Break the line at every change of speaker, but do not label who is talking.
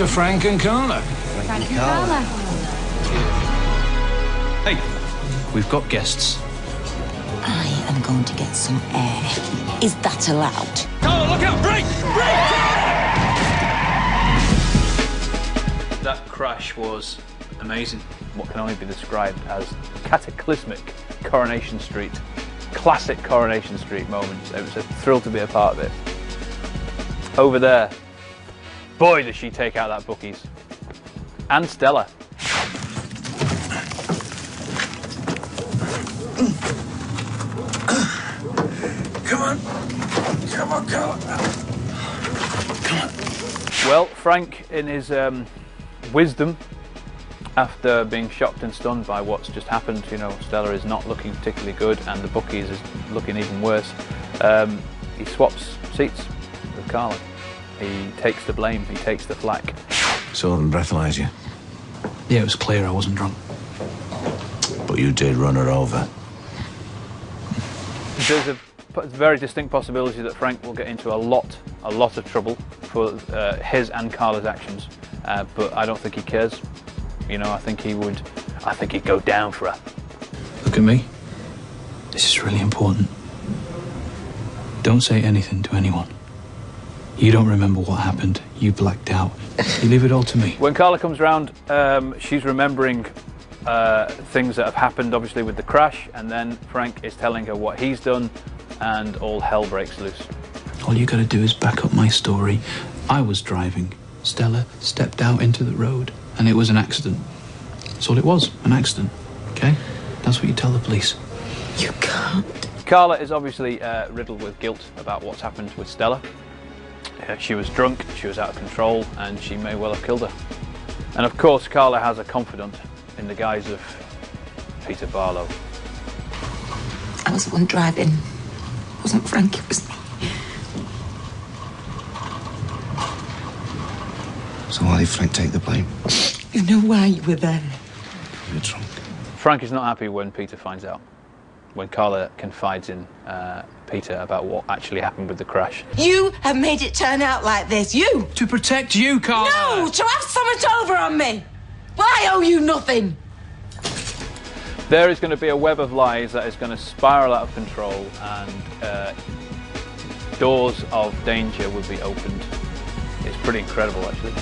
to Frank and Carla.
Frank and Carla.
Hey, we've got guests.
I am going to get some air. Is that allowed?
Carla, look out! Break! Break! That crash was amazing. What can only be described as cataclysmic Coronation Street, classic Coronation Street moments. It was a thrill to be a part of it. Over there, boy, does she take out that bookies. And Stella.
Come on. Come on, come on.
Well, Frank, in his um, wisdom, after being shocked and stunned by what's just happened, you know, Stella is not looking particularly good and the bookies is looking even worse. Um, he swaps seats with Carla. He takes the blame, he takes the flak.
Saw them breathalyze you,
Yeah, it was clear I wasn't drunk.
but you did run her over.
There's a very distinct possibility that Frank will get into a lot, a lot of trouble for uh, his and Carla's actions, uh, but I don't think he cares. You know, I think he would, I think he'd go down for her.
Look at me. This is really important. Don't say anything to anyone. You don't remember what happened. You blacked out. You leave it all to me.
When Carla comes round, um, she's remembering uh, things that have happened, obviously with the crash, and then Frank is telling her what he's done, and all hell breaks loose.
All you gotta do is back up my story. I was driving. Stella stepped out into the road, and it was an accident. That's all it was an accident. Okay? That's what you tell the police.
You can't.
Carla is obviously uh, riddled with guilt about what's happened with Stella. Uh, she was drunk, she was out of control, and she may well have killed her. And of course, Carla has a confidant in the guise of Peter Barlow.
I was the one driving. It wasn't Frank, it was me.
So why did Frank take the blame?
You know why you were there.
You're drunk.
Frank is not happy when Peter finds out. When Carla confides in uh, Peter about what actually happened with the crash.
You have made it turn out like this. You!
To protect you, Carla!
No! To have something over on me! Well, I owe you nothing!
There is going to be a web of lies that is going to spiral out of control, and uh, doors of danger will be opened. It's pretty incredible, actually.